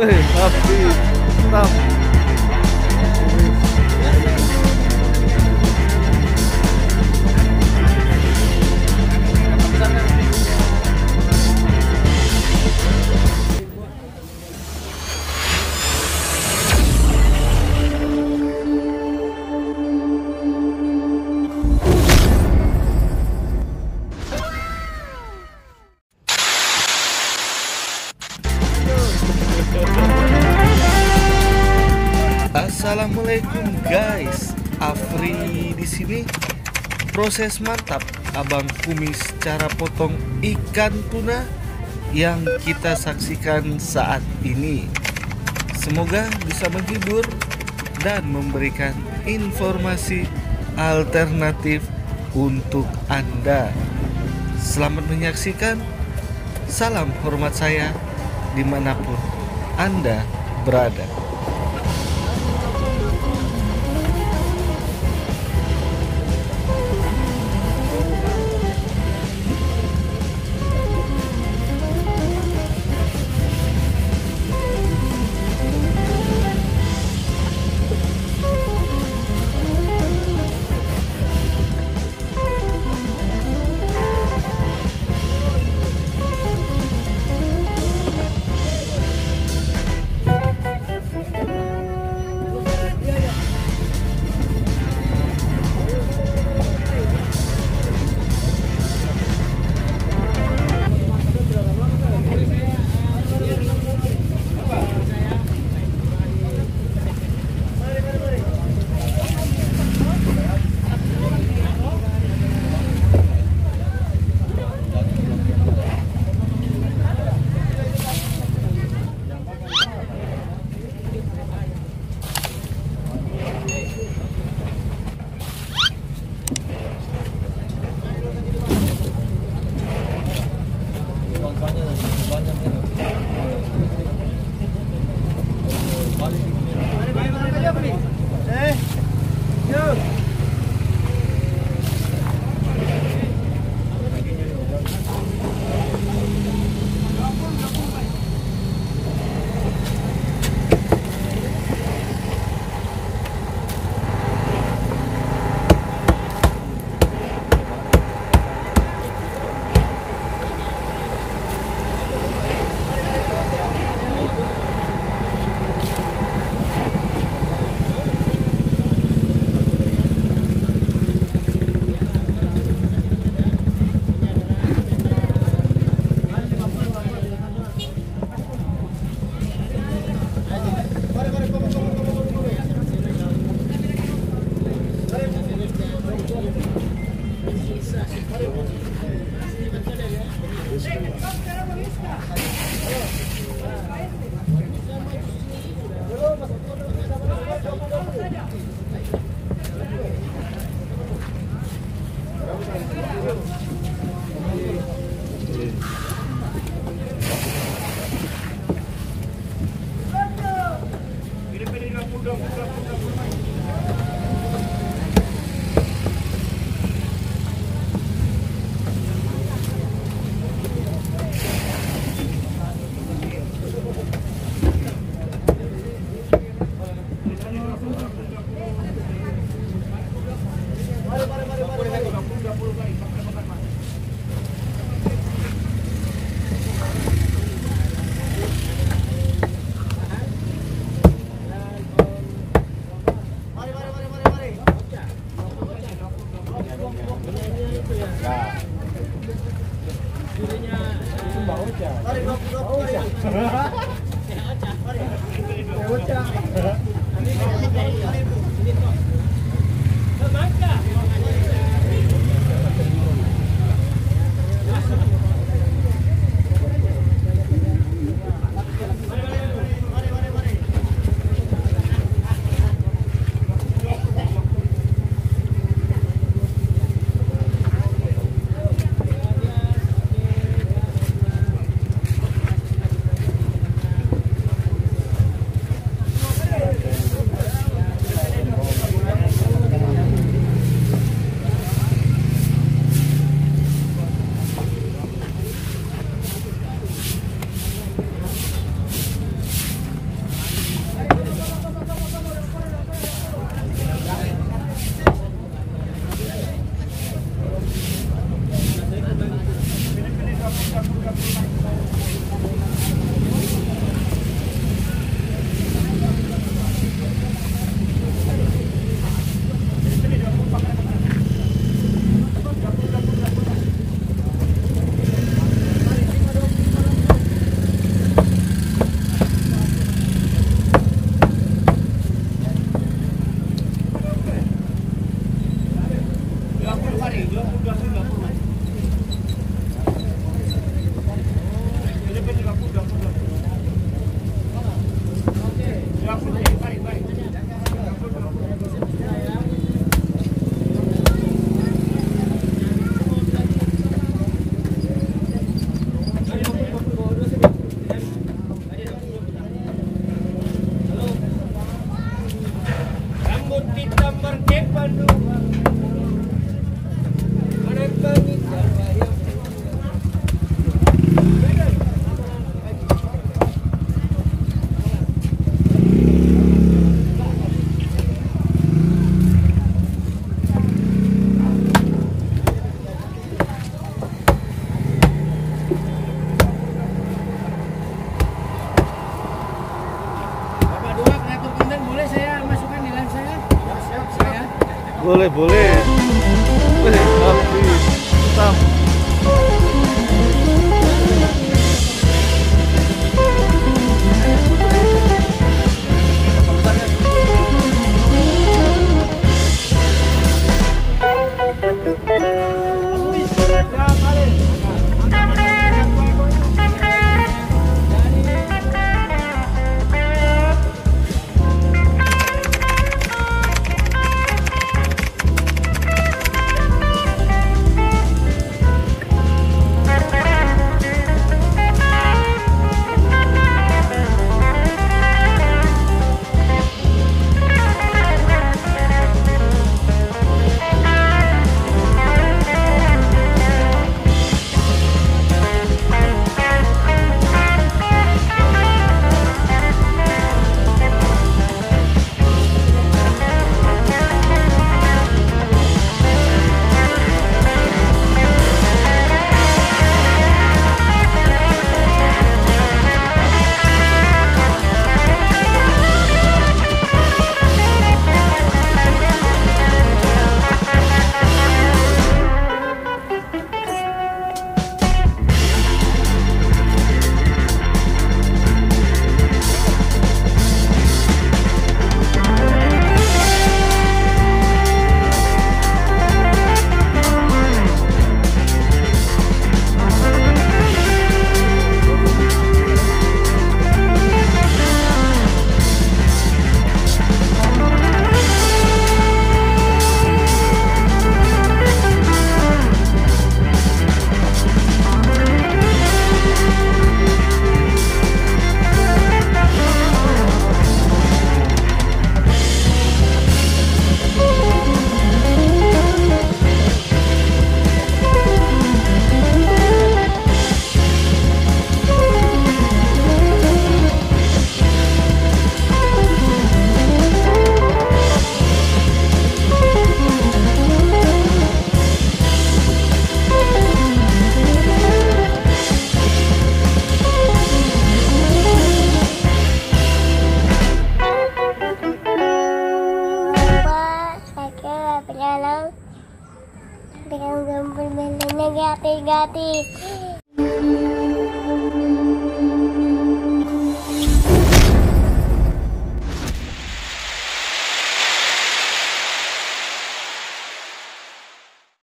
Ei, tá frio. Tá. Guys, Afri di sini. Proses mantap, abang kumis cara potong ikan tuna yang kita saksikan saat ini. Semoga bisa menghibur dan memberikan informasi alternatif untuk Anda. Selamat menyaksikan. Salam hormat saya di mana pun Anda berada. Tarik, tarik, tarik. Boleh, boleh. Boleh, habis. Mantap. Saya